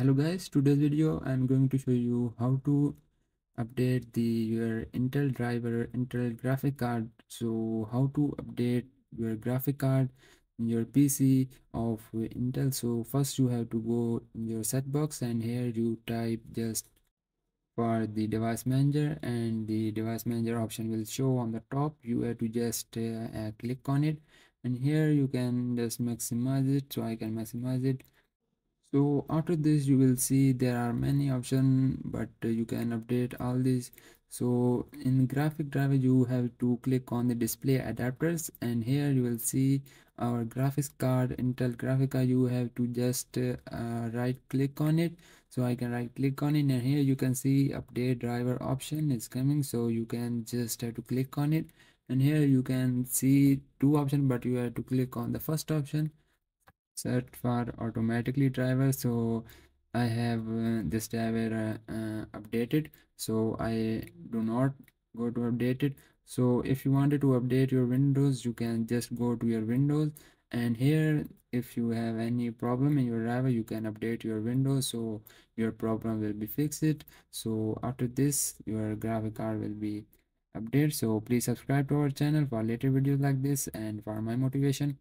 hello guys. Today's video i'm going to show you how to update the your intel driver intel graphic card. So how to update your graphic card in your pc of intel. So first you have to go in your set box and here you type just for the device manager and the device manager option will show on the top. You have to just uh, uh, click on it. And here you can just maximize it. So i can maximize it so after this you will see there are many options but you can update all these. So in graphic driver you have to click on the display adapters and here you will see our graphics card intel graphic card you have to just uh, right click on it. So i can right click on it and here you can see update driver option is coming. So you can just have to click on it. And here you can see two options but you have to click on the first option set for automatically driver so i have uh, this driver uh, uh, updated. So i do not go to update it. So if you wanted to update your windows you can just go to your windows. And here if you have any problem in your driver you can update your windows so your problem will be fixed. So after this your graphic card will be updated. So please subscribe to our channel for later videos like this and for my motivation